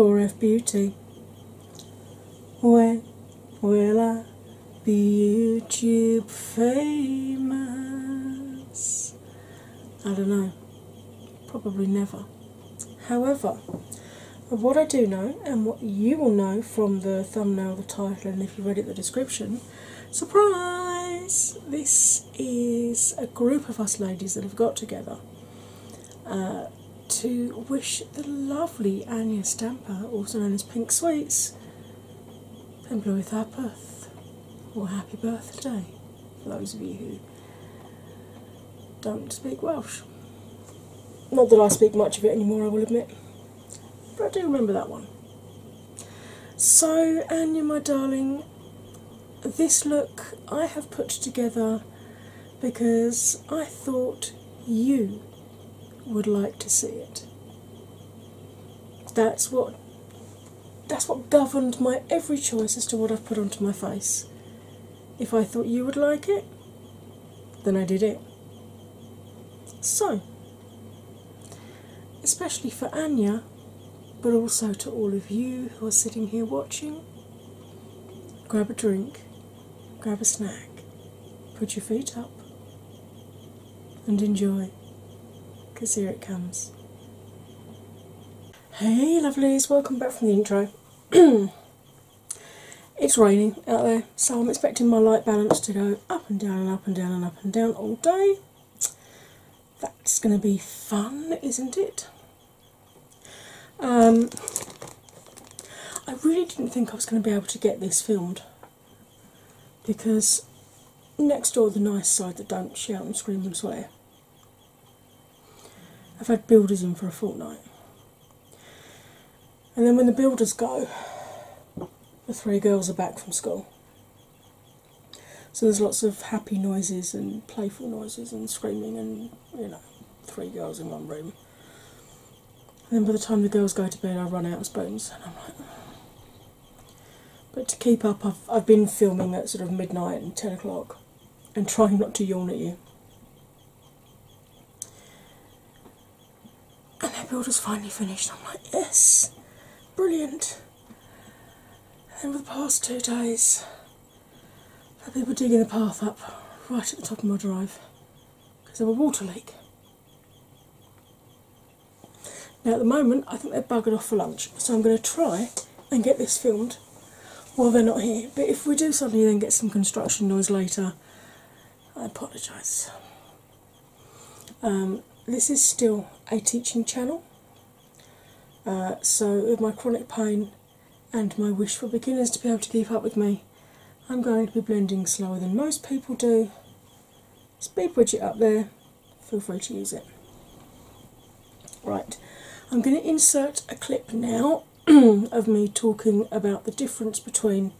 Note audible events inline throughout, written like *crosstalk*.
4F Beauty. When will I be YouTube famous? I don't know, probably never. However, what I do know, and what you will know from the thumbnail, the title, and if you read it, the description, surprise! This is a group of us ladies that have got together uh, to wish the lovely Anya Stamper, also known as Pink Sweets, Penblwydd Hapus, or happy birthday for those of you who don't speak Welsh. Not that I speak much of it anymore, I will admit, but I do remember that one. So, Anya, my darling, this look I have put together because I thought you would like to see it. That's what that's what governed my every choice as to what I've put onto my face. If I thought you would like it, then I did it. So, especially for Anya, but also to all of you who are sitting here watching, grab a drink, grab a snack, put your feet up, and enjoy because here it comes. Hey, lovelies, welcome back from the intro. *clears throat* it's raining out there, so I'm expecting my light balance to go up and down and up and down and up and down all day. That's going to be fun, isn't it? Um, I really didn't think I was going to be able to get this filmed because next door, the nice side that don't shout and scream and swear, I've had builders in for a fortnight. And then when the builders go, the three girls are back from school. So there's lots of happy noises and playful noises and screaming and, you know, three girls in one room. And then by the time the girls go to bed, I run out of spoons. And I'm like, but to keep up, I've, I've been filming at sort of midnight and 10 o'clock and trying not to yawn at you. Was finally finished. I'm like, yes, brilliant. And for the past two days, I've had people digging the path up right at the top of my drive because there a water leak. Now, at the moment, I think they're buggered off for lunch, so I'm going to try and get this filmed while they're not here. But if we do suddenly then get some construction noise later, I apologise. Um, this is still a teaching channel, uh, so with my chronic pain and my wish for beginners to be able to keep up with me, I'm going to be blending slower than most people do. Speed widget up there, feel free to use it. Right, I'm going to insert a clip now *clears throat* of me talking about the difference between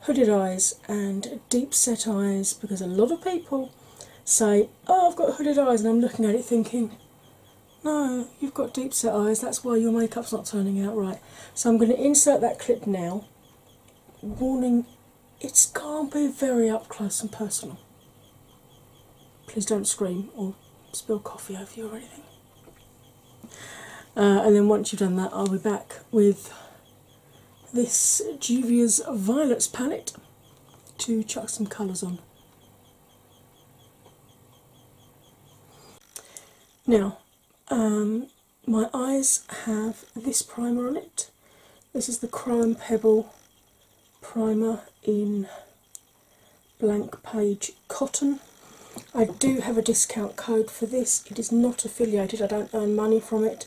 hooded eyes and deep set eyes because a lot of people say, Oh, I've got hooded eyes, and I'm looking at it thinking, No, you've got deep set eyes, that's why your makeup's not turning out right. So I'm going to insert that clip now. Warning, it's can't be very up close and personal. Please don't scream or spill coffee over you or anything. Uh, and then once you've done that, I'll be back with this Juvia's Violets palette to chuck some colours on. Now, um, my eyes have this primer on it. This is the Crow Pebble primer in blank page cotton. I do have a discount code for this. It is not affiliated, I don't earn money from it,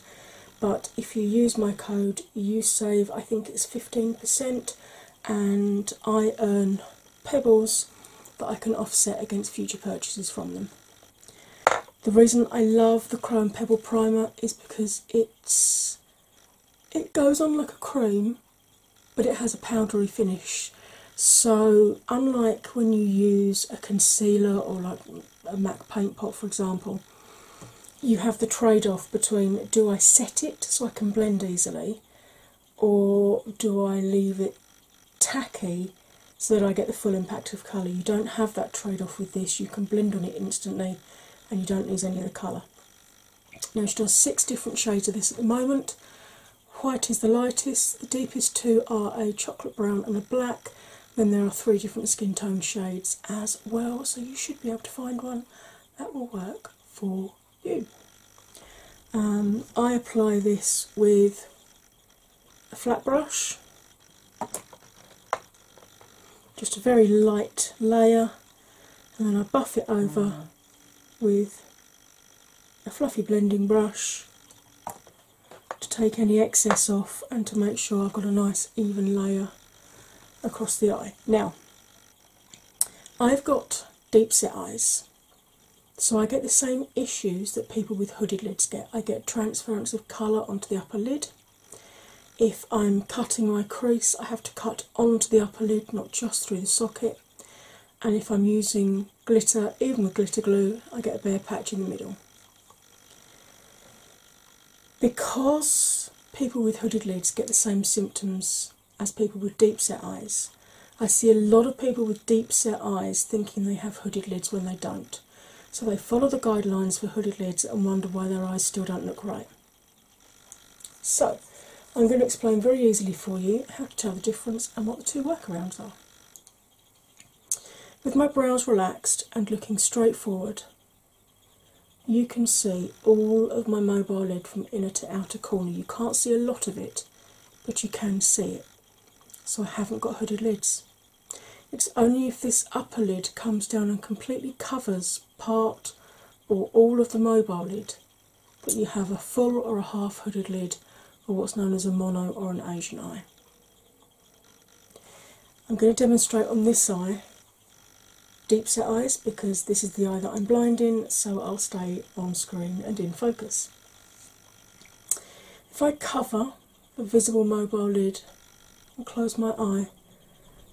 but if you use my code, you save I think it's 15%, and I earn pebbles that I can offset against future purchases from them. The reason I love the Chrome Pebble primer is because it's it goes on like a cream, but it has a powdery finish. So unlike when you use a concealer or like a MAC paint pot, for example, you have the trade-off between do I set it so I can blend easily, or do I leave it tacky so that I get the full impact of colour. You don't have that trade off with this, you can blend on it instantly and you don't lose any of the colour. Now she does six different shades of this at the moment. White is the lightest, the deepest two are a chocolate brown and a black. Then there are three different skin tone shades as well, so you should be able to find one that will work for you. Um, I apply this with a flat brush, just a very light layer, and then I buff it over with a fluffy blending brush to take any excess off and to make sure I've got a nice even layer across the eye. Now, I've got deep set eyes, so I get the same issues that people with hooded lids get. I get transference of colour onto the upper lid. If I'm cutting my crease, I have to cut onto the upper lid, not just through the socket. And if I'm using glitter, even with glitter glue, I get a bare patch in the middle. Because people with hooded lids get the same symptoms as people with deep set eyes, I see a lot of people with deep set eyes thinking they have hooded lids when they don't. So they follow the guidelines for hooded lids and wonder why their eyes still don't look right. So, I'm going to explain very easily for you how to tell the difference and what the two workarounds are. With my brows relaxed and looking straight forward, you can see all of my mobile lid from inner to outer corner. You can't see a lot of it, but you can see it. So I haven't got hooded lids. It's only if this upper lid comes down and completely covers part or all of the mobile lid that you have a full or a half hooded lid or what's known as a mono or an Asian eye. I'm going to demonstrate on this eye deep set eyes because this is the eye that I'm blind in, so I'll stay on screen and in focus. If I cover the visible mobile lid and close my eye,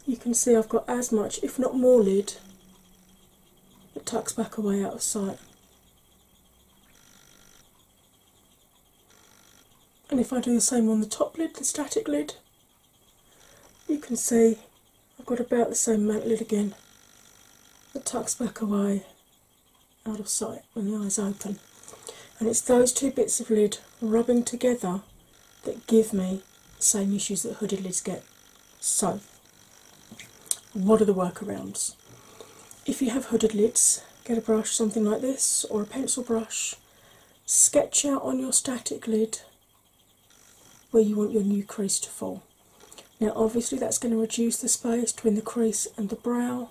you can see I've got as much, if not more, lid that tucks back away out of sight. And if I do the same on the top lid, the static lid, you can see I've got about the same amount lid again that tucks back away out of sight when the eyes open. And it's those two bits of lid rubbing together that give me the same issues that hooded lids get. So, what are the workarounds? If you have hooded lids, get a brush, something like this, or a pencil brush, sketch out on your static lid where you want your new crease to fall. Now, obviously, that's going to reduce the space between the crease and the brow,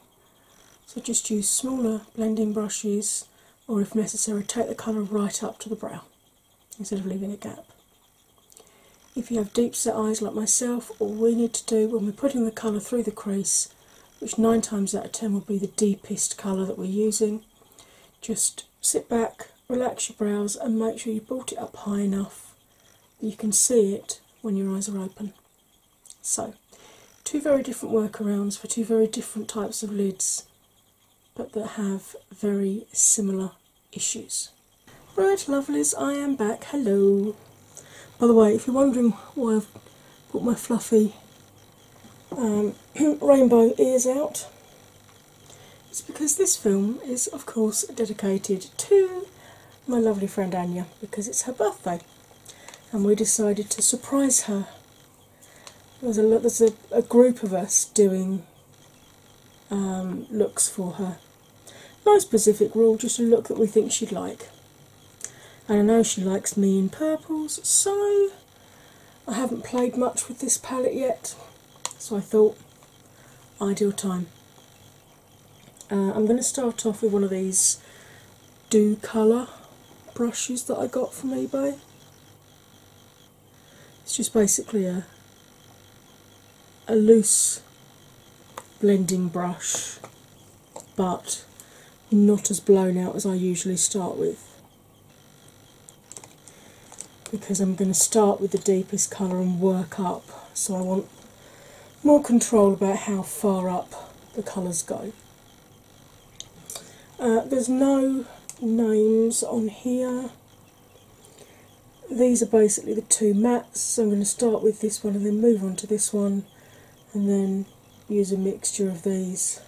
so just use smaller blending brushes, or if necessary, take the colour right up to the brow instead of leaving a gap. If you have deep set eyes like myself, all we need to do when we're putting the colour through the crease, which 9 times out of 10 will be the deepest colour that we're using, just sit back, relax your brows, and make sure you brought it up high enough that you can see it when your eyes are open. So, two very different workarounds for two very different types of lids but that have very similar issues. Right, lovelies, I am back. Hello. By the way, if you're wondering why I've put my fluffy um, *clears throat* rainbow ears out, it's because this film is, of course, dedicated to my lovely friend Anya because it's her birthday, and we decided to surprise her. There's a there's a, a group of us doing um, looks for her no specific rule, just a look that we think she'd like. And I know she likes me in purples, so I haven't played much with this palette yet, so I thought ideal time. Uh, I'm going to start off with one of these Docolor brushes that I got from eBay. It's just basically a a loose blending brush, but not as blown out as I usually start with. Because I'm going to start with the deepest colour and work up, so I want more control about how far up the colours go. Uh, there's no names on here. These are basically the two mats, so I'm going to start with this one and then move on to this one, and then use a mixture of these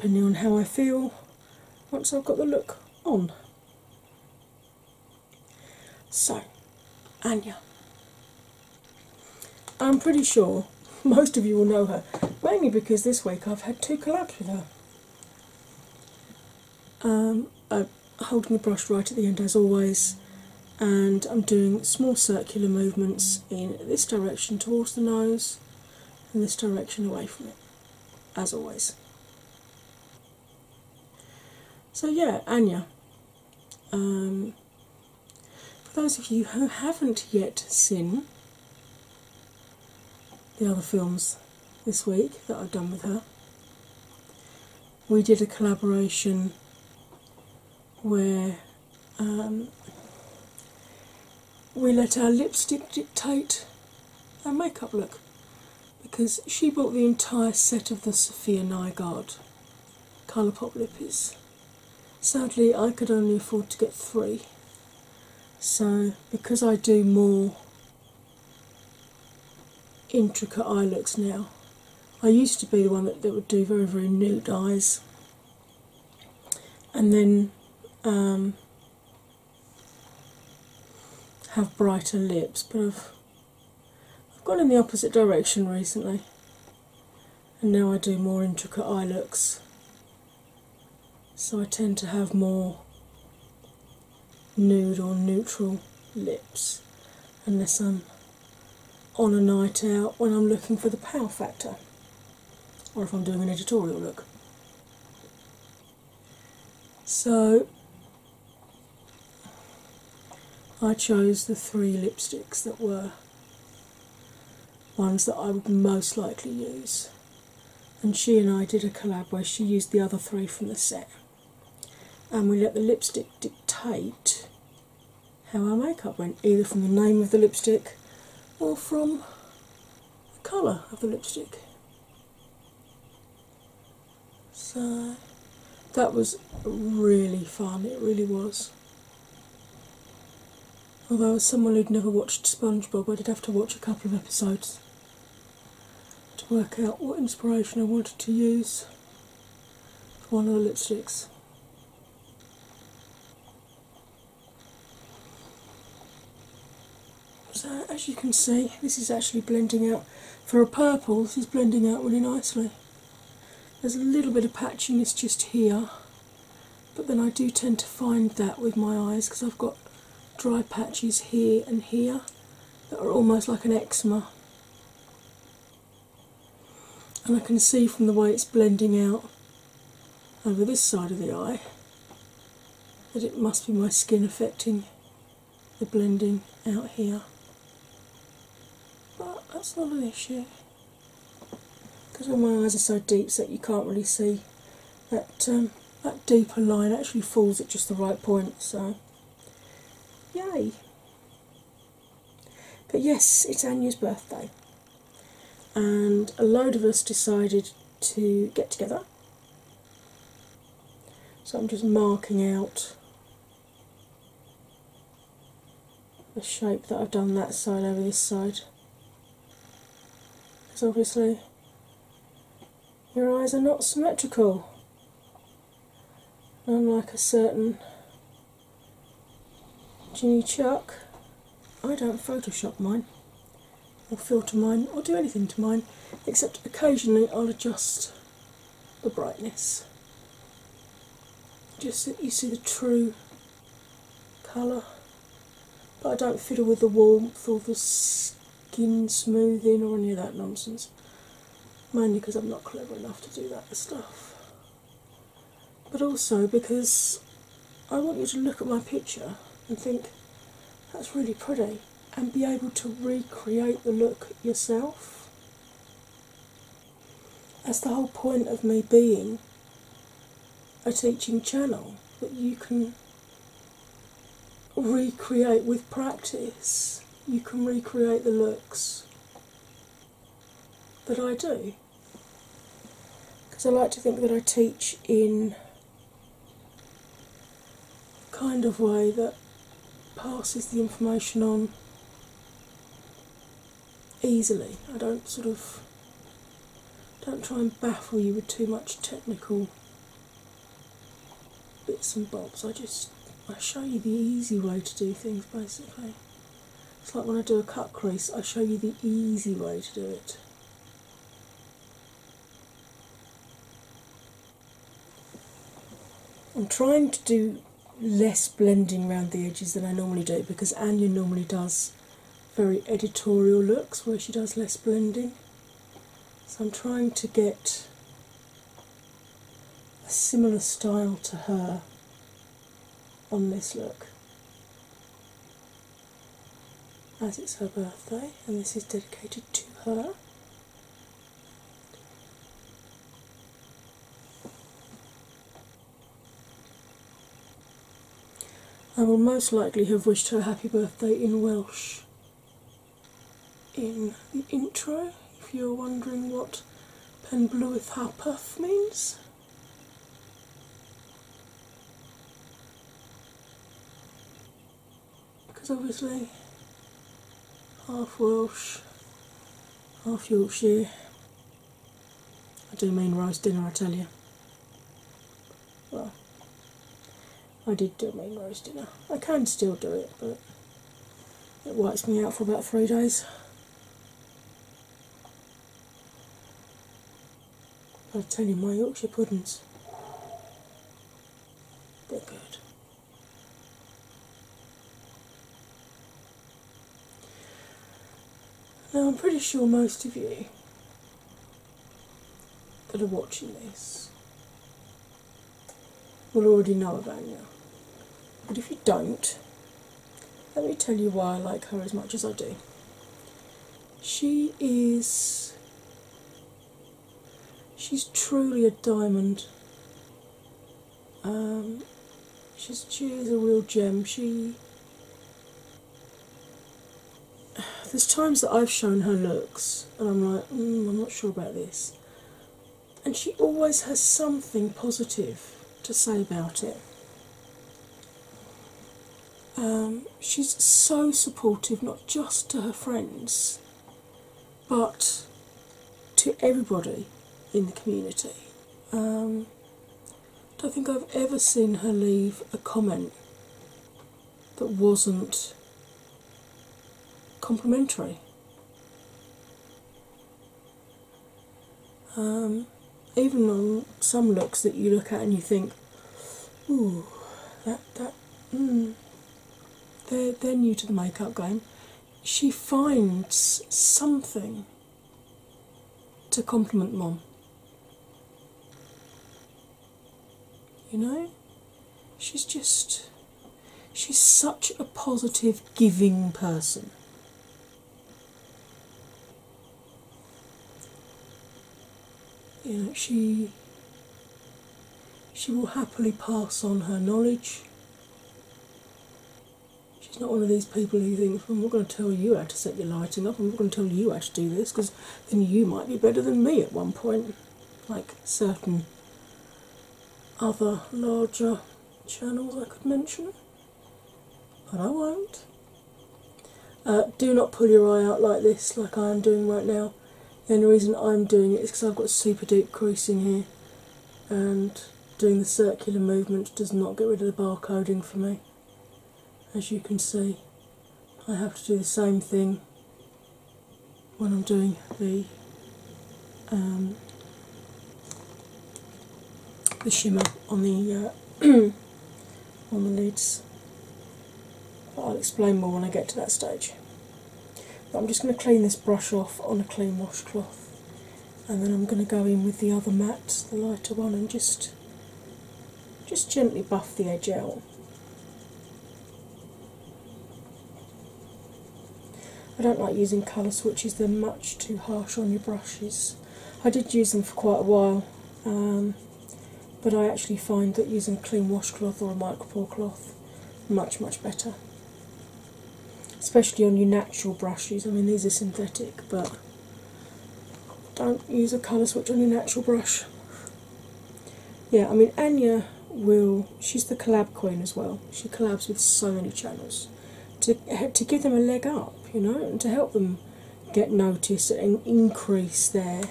depending on how I feel once I've got the look on. So, Anya. I'm pretty sure *laughs* most of you will know her, mainly because this week I've had two collabs with her. Um, I'm holding the brush right at the end as always, and I'm doing small circular movements in this direction towards the nose and this direction away from it, as always. So, yeah, Anya. Um, for those of you who haven't yet seen the other films this week that I've done with her, we did a collaboration where um, we let our lipstick dictate our makeup look because she bought the entire set of the Sophia Nygaard Colourpop lippies. Sadly, I could only afford to get three, so because I do more intricate eye looks now, I used to be the one that, that would do very, very nude eyes, and then um, have brighter lips, but I've I've gone in the opposite direction recently, and now I do more intricate eye looks. So I tend to have more nude or neutral lips, unless I'm on a night out when I'm looking for the power factor, or if I'm doing an editorial look. So I chose the three lipsticks that were ones that I would most likely use. And she and I did a collab where she used the other three from the set. And we let the lipstick dictate how our makeup went, either from the name of the lipstick or from the colour of the lipstick. So that was really fun, it really was. Although, as someone who'd never watched SpongeBob, I did have to watch a couple of episodes to work out what inspiration I wanted to use for one of the lipsticks. So, as you can see, this is actually blending out. For a purple, this is blending out really nicely. There's a little bit of patchiness just here, but then I do tend to find that with my eyes because I've got dry patches here and here that are almost like an eczema. And I can see from the way it's blending out over this side of the eye that it must be my skin affecting the blending out here. That's not an issue because all my eyes are so deep that you can't really see that um, that deeper line actually falls at just the right point. So Yay! But yes, it's Anya's birthday, and a load of us decided to get together. So I'm just marking out the shape that I've done that side over this side. Obviously, your eyes are not symmetrical, unlike a certain Ginny Chuck. I don't Photoshop mine, or filter mine, or do anything to mine, except occasionally I'll adjust the brightness. Just so you see the true colour. But I don't fiddle with the warmth or the skin smoothing or any of that nonsense. Mainly because I'm not clever enough to do that stuff. But also because I want you to look at my picture and think that's really pretty and be able to recreate the look yourself. That's the whole point of me being a teaching channel that you can recreate with practice. You can recreate the looks that I do. Because I like to think that I teach in kind of way that passes the information on easily. I don't sort of don't try and baffle you with too much technical bits and bobs. I just I show you the easy way to do things basically. It's like when I do a cut crease, I show you the easy way to do it. I'm trying to do less blending around the edges than I normally do because Anya normally does very editorial looks where she does less blending. So I'm trying to get a similar style to her on this look. As it's her birthday, and this is dedicated to her. I will most likely have wished her happy birthday in Welsh in the intro, if you're wondering what Penblwydd Hapus means. Because obviously, half Welsh, half Yorkshire. I do mean roast dinner, I tell you. Well, I did do mean roast dinner. I can still do it, but it wipes me out for about three days. I tell you, my Yorkshire puddings, they're good. Now, I'm pretty sure most of you that are watching this will already know about Anya. But if you don't, let me tell you why I like her as much as I do. She is. She's truly a diamond. Um, she's, she is a real gem. She. There's times that I've shown her looks and I'm like, mm, I'm not sure about this. And she always has something positive to say about it. Um, she's so supportive, not just to her friends, but to everybody in the community. Um, I don't think I've ever seen her leave a comment that wasn't complimentary. Um, even on some looks that you look at and you think, ooh, that that mm, they're they're new to the makeup game. She finds something to compliment them on. You know? She's just she's such a positive giving person. You know, she she will happily pass on her knowledge. She's not one of these people who thinks, I'm not going to tell you how to set your lighting up, I'm not going to tell you how to do this because then you might be better than me at one point, like certain other larger channels I could mention, but I won't. Uh, do not pull your eye out like this, like I am doing right now. The only reason I'm doing it is because I've got super deep creasing here, and doing the circular movement does not get rid of the barcoding for me. As you can see, I have to do the same thing when I'm doing the um, the shimmer on the uh, *clears throat* on the lids. I'll explain more when I get to that stage. But I'm just going to clean this brush off on a clean washcloth, and then I'm going to go in with the other matte, the lighter one, and just just gently buff the edge out. I don't like using colour switches, they're much too harsh on your brushes. I did use them for quite a while, um, but I actually find that using a clean washcloth or a micropore cloth much, much better. Especially on your natural brushes. I mean, these are synthetic, but don't use a colour switch on your natural brush. Yeah, I mean, Anya will, she's the collab queen as well. She collabs with so many channels to, to give them a leg up, you know, and to help them get noticed and increase their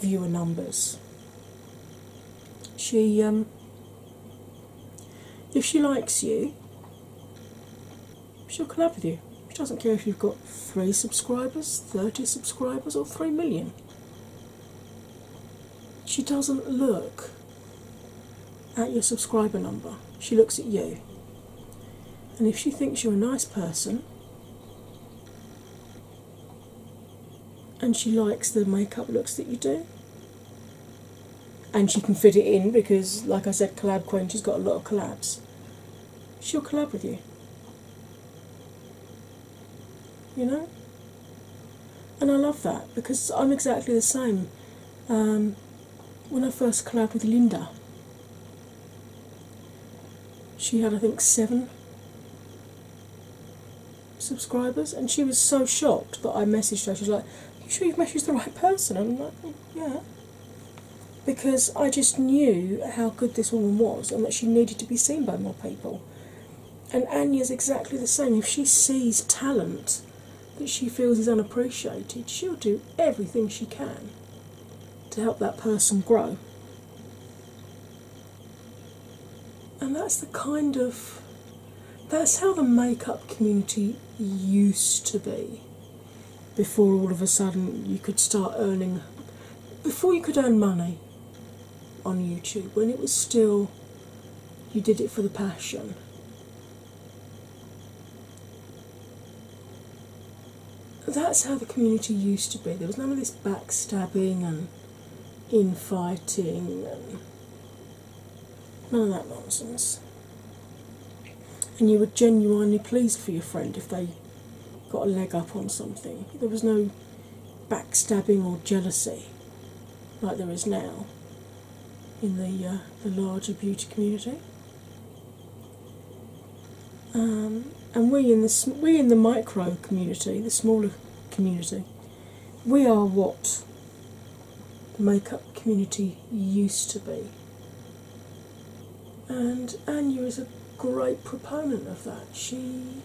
viewer numbers. She um, if she likes you, she'll collab with you. She doesn't care if you've got three subscribers, 30 subscribers, or 3 million. She doesn't look at your subscriber number, she looks at you. And if she thinks you're a nice person and she likes the makeup looks that you do, and she can fit it in because, like I said, Collab Queen, she's got a lot of collabs, she'll collab with you. You know? And I love that because I'm exactly the same. Um, when I first collabed with Linda, she had, I think, seven subscribers, and she was so shocked that I messaged her. She's like, Are You sure you've messaged the right person? And I'm like, "Mm, Yeah. Because I just knew how good this woman was and that she needed to be seen by more people. And Anya's exactly the same. If she sees talent that she feels is unappreciated, she'll do everything she can to help that person grow. And that's the kind of that's how the makeup community used to be before all of a sudden you could start earning before you could earn money on YouTube when it was still you did it for the passion. That's how the community used to be. There was none of this backstabbing and infighting and none of that nonsense. And you were genuinely pleased for your friend if they got a leg up on something. There was no backstabbing or jealousy like there is now in the uh, the larger beauty community. Um, and we in the we in the micro community, the smaller community, we are what the makeup community used to be. And Anya is a great proponent of that. She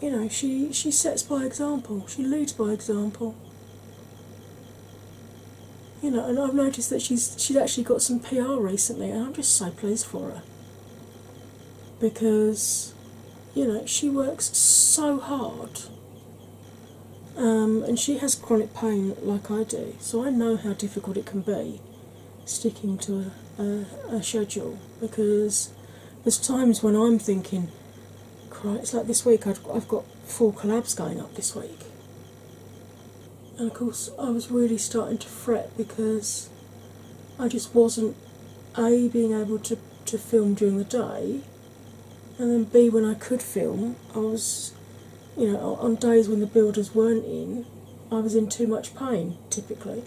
you know, she, she sets by example, she leads by example. You know, and I've noticed that she's she's actually got some PR recently, and I'm just so pleased for her because you know she works so hard, um, and she has chronic pain like I do, so I know how difficult it can be sticking to a, a, a schedule because there's times when I'm thinking! It's like this week I've, I've got four collabs going up this week, and of course I was really starting to fret because I just wasn't a being able to to film during the day, and then b when I could film, I was, you know, on days when the builders weren't in, I was in too much pain typically.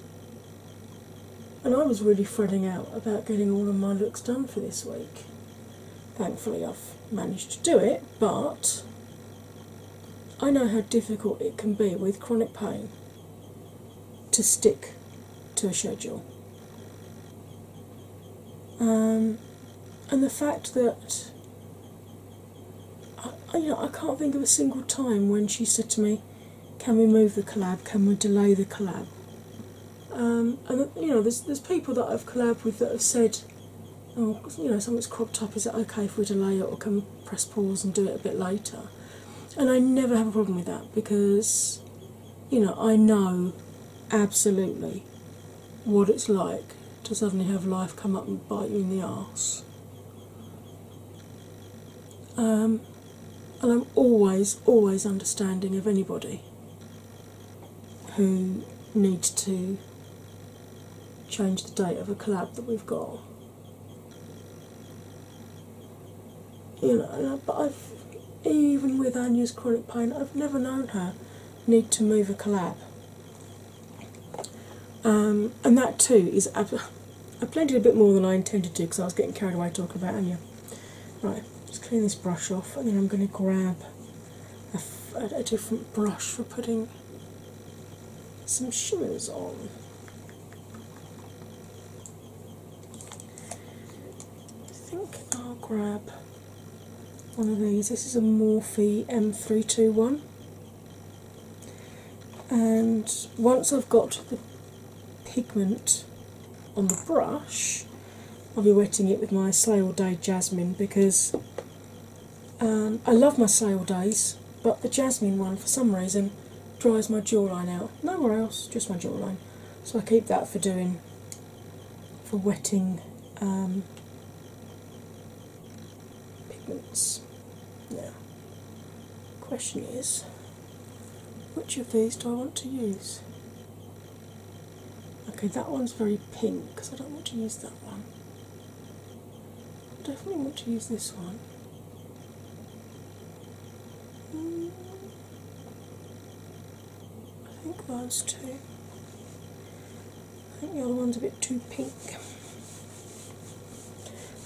And I was really fretting out about getting all of my looks done for this week. Thankfully, I've managed to do it, but I know how difficult it can be with chronic pain to stick to a schedule. Um, and the fact that I, I- you know, I can't think of a single time when she said to me, "Can we move the collab? Can we delay the collab?" Um, and you know, there's there's people that I've collabed with that have said, "Oh, you know, something's cropped up. Is it okay if we delay it, or can we press pause and do it a bit later?" And I never have a problem with that because, you know, I know absolutely what it's like to suddenly have life come up and bite you in the arse. Um, and I'm always, always understanding of anybody who needs to change the date of a collab that we've got. You know, but I've even with Anya's chronic pain, I've never known her need to move a collab. Um, and that too is ab- I blended a bit more than I intended to because I was getting carried away talking about Anya. Right, just clean this brush off, and then I'm going to grab a, a different brush for putting some shimmers on. I think I'll grab one of these. This is a Morphe M321. And once I've got the pigment on the brush, I'll be wetting it with my Slay All Day Jasmine because I love my All Days, but the Jasmine one for some reason dries my jawline out. Nowhere else, just my jawline. So I keep that for doing, for wetting um, pigments. Now, question is, which of these do I want to use? Okay, that one's very pink because I don't want to use that one. I definitely want to use this one. Mm, Think. I think the other one's a bit too pink.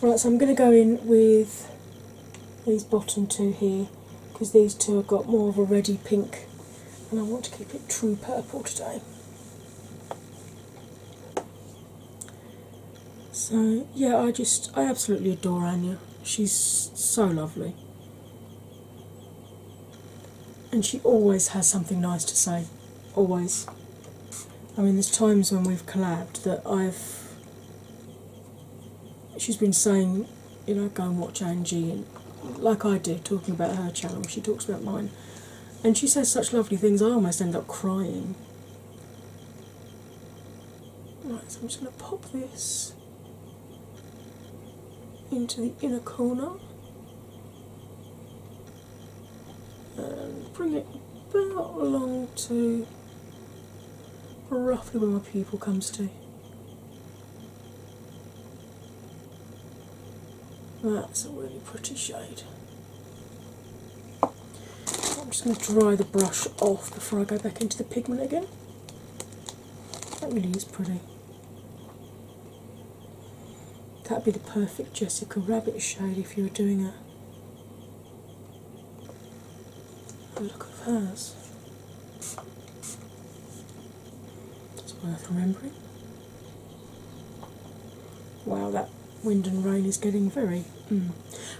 Right, so I'm going to go in with these bottom two here because these two have got more of a ready pink and I want to keep it true purple today. So, yeah, I just, I absolutely adore Anya. She's so lovely. And she always has something nice to say. Always. I mean, there's times when we've collabed that I've. She's been saying, you know, go and watch Angie, and like I did, talking about her channel, she talks about mine. And she says such lovely things, I almost end up crying. Right, so I'm just going to pop this into the inner corner and bring it about along to roughly where my pupil comes to. That's a really pretty shade. I'm just going to dry the brush off before I go back into the pigment again. That really is pretty. That'd be the perfect Jessica Rabbit shade if you were doing a, look of hers. Worth remembering. Wow, that wind and rain is getting very. Mm.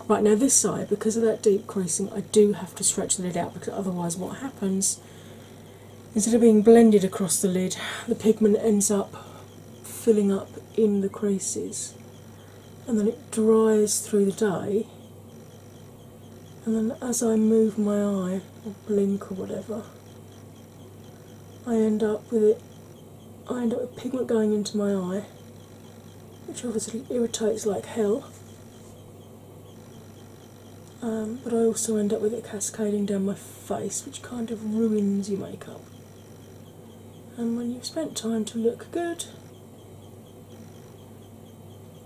Right now, this side, because of that deep creasing, I do have to stretch the lid out because otherwise, what happens instead of being blended across the lid, the pigment ends up filling up in the creases and then it dries through the day. And then, as I move my eye or blink or whatever, I end up with it. I end up with pigment going into my eye, which obviously irritates like hell. Um, but I also end up with it cascading down my face, which kind of ruins your makeup. And when you've spent time to look good,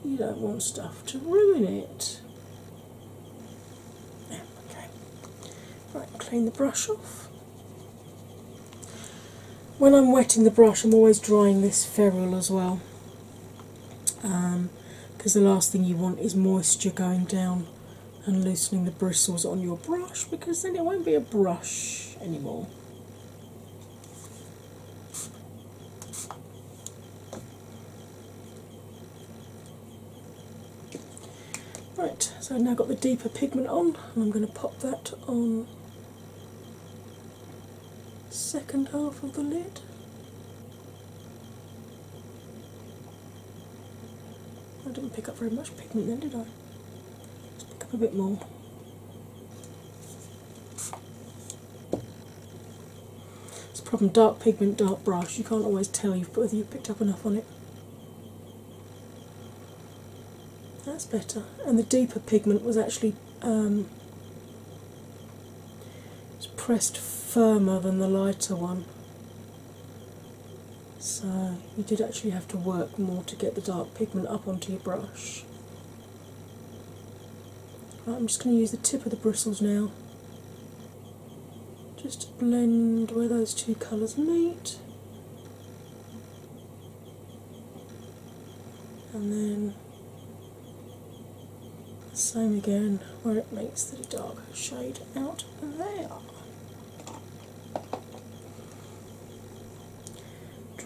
you don't want stuff to ruin it. Yeah, okay. Right, clean the brush off. When I'm wetting the brush, I'm always drying this ferrule as well. Because um, the last thing you want is moisture going down and loosening the bristles on your brush because then it won't be a brush anymore. Right, so I've now got the deeper pigment on, and I'm going to pop that on second half of the lid. I didn't pick up very much pigment then, did I? Let's pick up a bit more. It's a problem dark pigment, dark brush, you can't always tell you whether you've picked up enough on it. That's better. And the deeper pigment was actually um, pressed firmer than the lighter one. So you did actually have to work more to get the dark pigment up onto your brush. Right, I'm just going to use the tip of the bristles now just to blend where those two colours meet. And then same again where it makes the dark shade out there.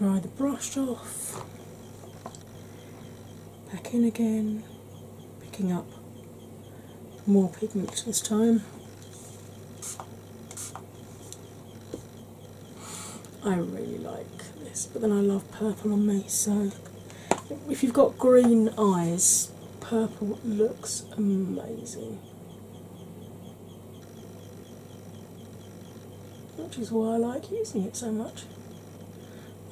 Dry the brush off, back in again, picking up more pigment this time. I really like this, but then I love purple on me, so if you've got green eyes, purple looks amazing. Which is why I like using it so much.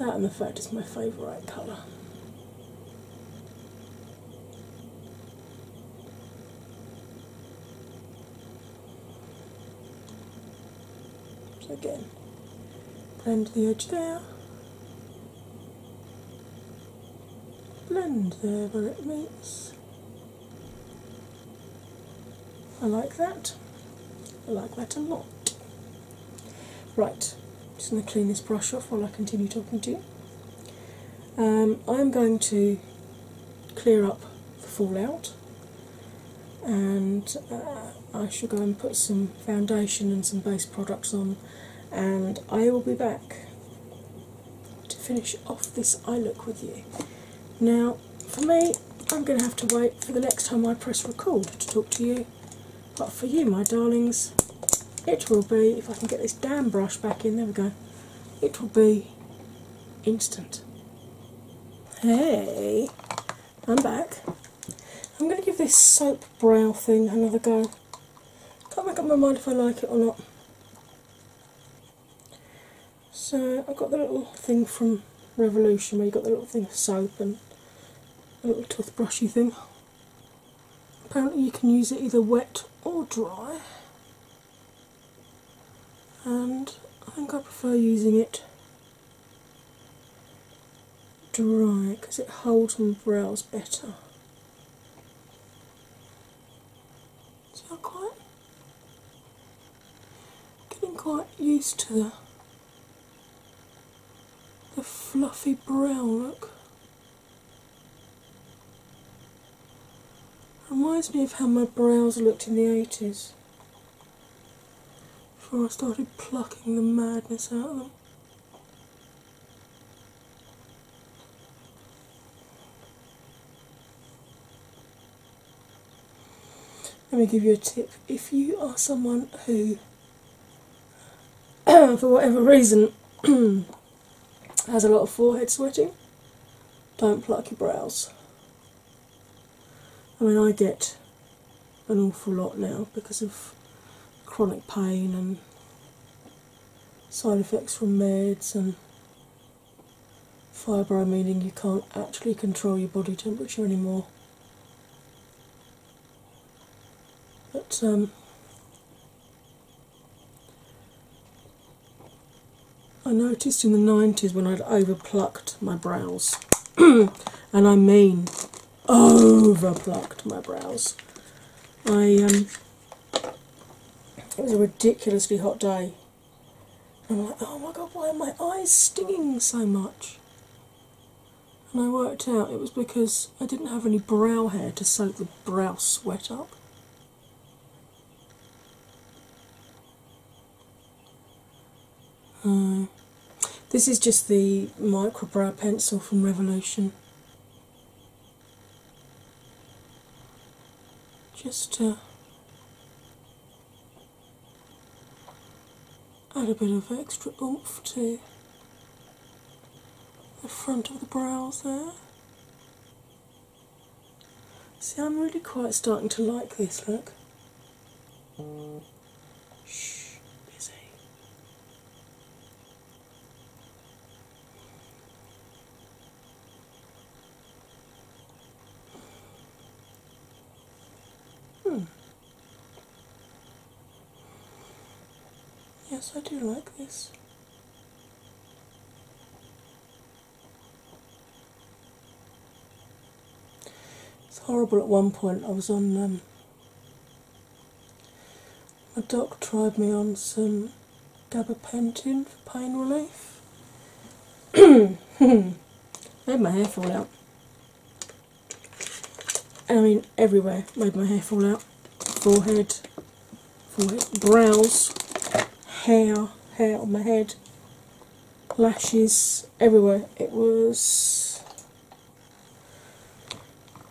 That and the fact it's my favourite colour. So again, blend the edge there, blend there where it meets. I like that. I like that a lot. Right, just going to clean this brush off while I continue talking to you. Um, I'm going to clear up the fallout and uh, I shall go and put some foundation and some base products on, and I will be back to finish off this eye look with you. Now, for me, I'm going to have to wait for the next time I press record to talk to you, but for you, my darlings, it will be if I can get this damn brush back in. There we go. It will be instant. Hey, I'm back. I'm going to give this soap brow thing another go. Can't make up my mind if I like it or not. So I've got the little thing from Revolution where you've got the little thing of soap and a little toothbrushy thing. Apparently, you can use it either wet or dry, and I think I prefer using it dry because it holds my brows better. See, I'm quite getting quite used to the the fluffy brow look. Reminds me of how my brows looked in the 80s before I started plucking the madness out of them. Let me give you a tip. If you are someone who, *clears throat* for whatever reason, *clears throat* has a lot of forehead sweating, don't pluck your brows. I mean, I get an awful lot now because of chronic pain and side effects from meds and fibro, meaning you can't actually control your body temperature anymore. But um, I noticed in the 90s when I'd overplucked my brows, *clears throat* and I mean overplucked my brows. I um, it was a ridiculously hot day. I'm like, oh my god, why are my eyes stinging so much? And I worked out it was because I didn't have any brow hair to soak the brow sweat up. Uh, this is just the micro brow pencil from Revolution. Just to add a bit of extra oomph to the front of the brows there. See, I'm really quite starting to like this look. Yes, I do like this. It's horrible at one point. I was on. Um, my doc tried me on some gabapentin for pain relief. *clears throat* Made my hair fall out. I mean, everywhere made my hair fall out. Forehead, forehead, brows, hair, hair on my head, lashes, everywhere. It was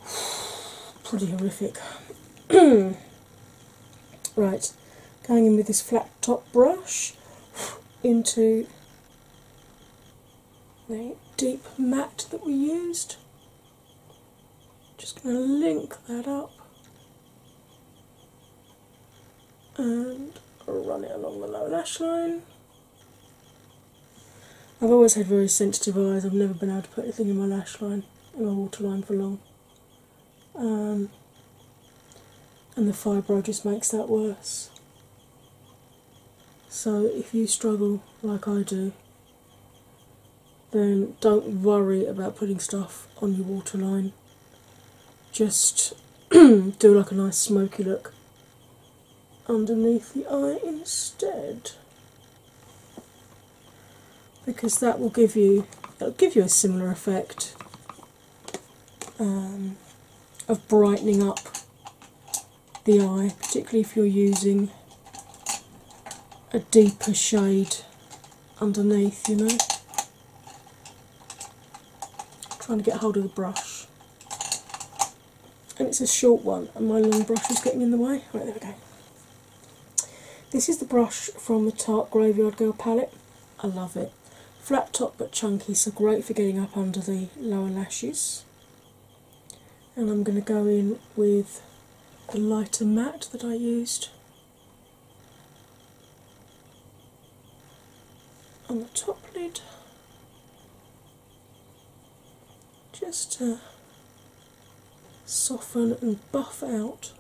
*sighs* pretty horrific. *clears throat* right, going in with this flat top brush *sighs* into the deep matte that we used. Just going to link that up and run it along the lower lash line. I've always had very sensitive eyes. I've never been able to put anything in my lash line, in my waterline for long. Um, and the fibro just makes that worse. So if you struggle like I do, then don't worry about putting stuff on your waterline. Just *clears throat* do like a nice smoky look underneath the eye instead. Because that will give you it'll give you a similar effect um, of brightening up the eye, particularly if you're using a deeper shade underneath, you know. Trying to get hold of the brush. And it's a short one, and my long brush is getting in the way. Right, there we go. This is the brush from the Tarte Graveyard Girl palette. I love it. Flat top but chunky, so great for getting up under the lower lashes. And I'm going to go in with the lighter matte that I used on the top lid just to soften and buff out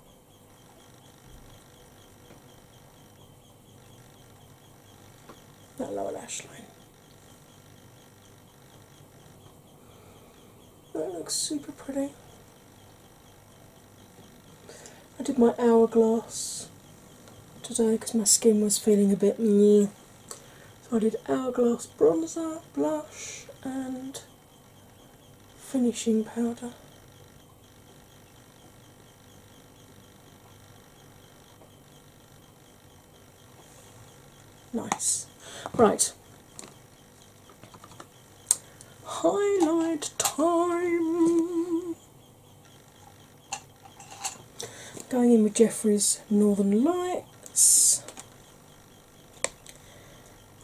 that lower lash line. That looks super pretty. I did my hourglass today because my skin was feeling a bit meh. So I did hourglass bronzer, blush, and finishing powder. Nice. Right. Highlight time. Going in with Jeffree's Northern Lights.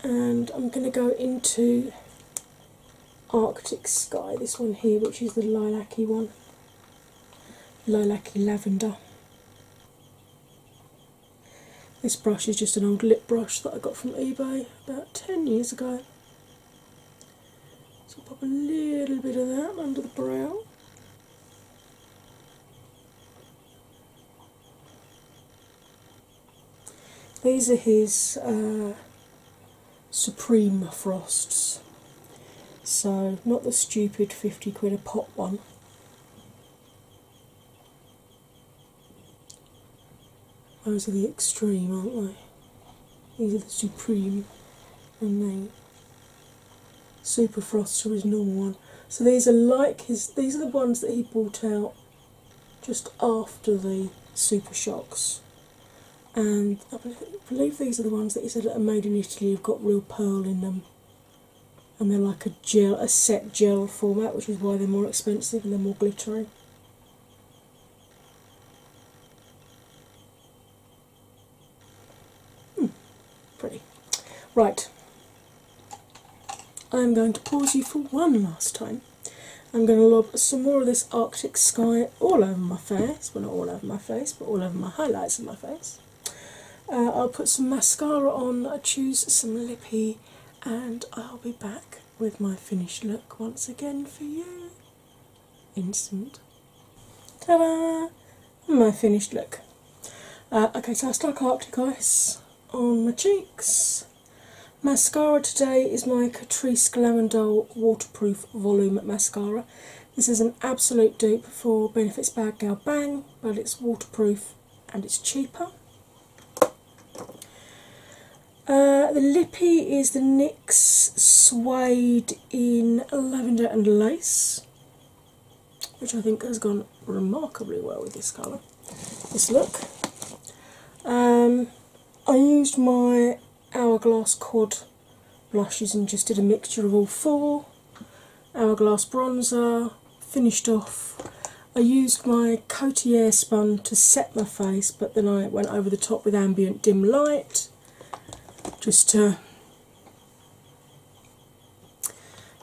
And I'm going to go into Arctic Sky, this one here, which is the lilac-y one. Lilac-y lavender. This brush is just an old lip brush that I got from eBay about 10 years ago. So I'll pop a little bit of that under the brow. These are his uh, Supreme Frosts. So, not the stupid 50 quid a pop one. Those are the extreme, aren't they? These are the supreme, and the super frost are his normal one. So these are like his. These are the ones that he brought out just after the super shocks, and I believe these are the ones that he said that are made in Italy. Have got real pearl in them, and they're like a gel, a set gel format, which is why they're more expensive and they're more glittery. Pretty. Right. I'm going to pause you for one last time. I'm going to lob some more of this Arctic sky all over my face. Well, not all over my face, but all over my highlights of my face. Uh, I'll put some mascara on, I'll choose some lippy, and I'll be back with my finished look once again for you. Instant. Ta da! My finished look. Uh, okay, so I stuck Arctic Ice on my cheeks. Mascara today is my Catrice Glam & Doll Waterproof Volume Mascara. This is an absolute dupe for Benefits Bad Gal Bang, but it's waterproof and it's cheaper. Uh, the lippy is the NYX Suede in Lavender and Lace, which I think has gone remarkably well with this colour, this look. Um, I used my Hourglass Quad blushes and just did a mixture of all four. Hourglass bronzer, finished off. I used my Coty Airspun to set my face, but then I went over the top with ambient dim light just to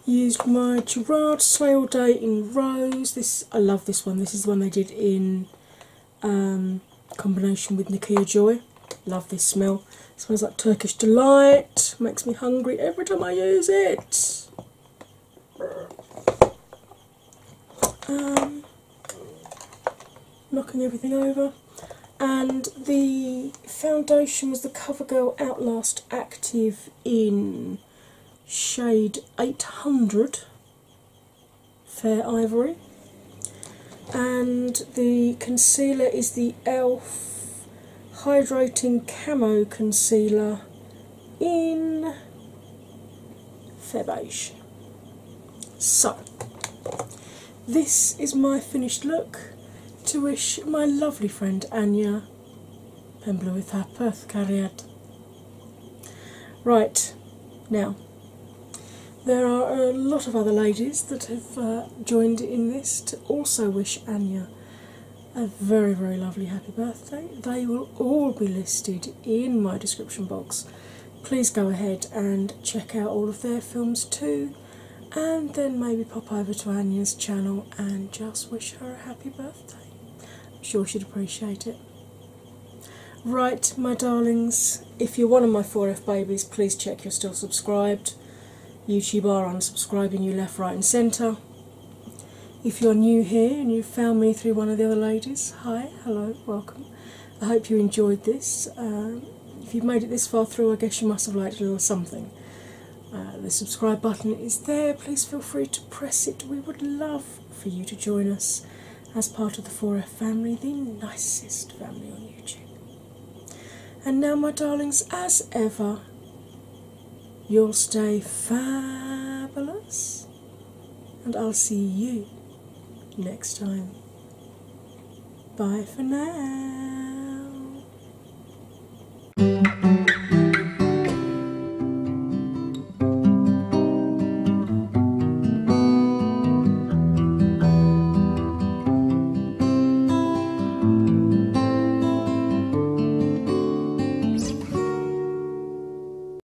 Used my Gerard All Day in Rose. This I love this one. This is the one they did in um, combination with Nikia Joy. Love this smell. Smells like Turkish delight. Makes me hungry every time I use it. Um, knocking everything over. And the foundation was the CoverGirl Outlast Active in shade 800 Fair Ivory. And the concealer is the e.l.f. Hydrating Camo Concealer in Fair Beige. So, this is my finished look to wish my lovely friend Anya Pemblewith her Perth. Right, now there are a lot of other ladies that have uh, joined in this to also wish Anya a very, very lovely happy birthday. They will all be listed in my description box. Please go ahead and check out all of their films too, and then maybe pop over to Anya's channel and just wish her a happy birthday. I'm sure she'd appreciate it. Right, my darlings, if you're one of my 4F babies, please check you're still subscribed. YouTube are unsubscribing you left, right, and centre. If you're new here and you found me through one of the other ladies, hi, hello, welcome. I hope you enjoyed this. Um, if you've made it this far through, I guess you must have liked a little something. Uh, the subscribe button is there. Please feel free to press it. We would love for you to join us as part of the 4F family, the nicest family on YouTube. And now, my darlings, as ever, you'll stay fabulous, and I'll see you next time. Bye for now.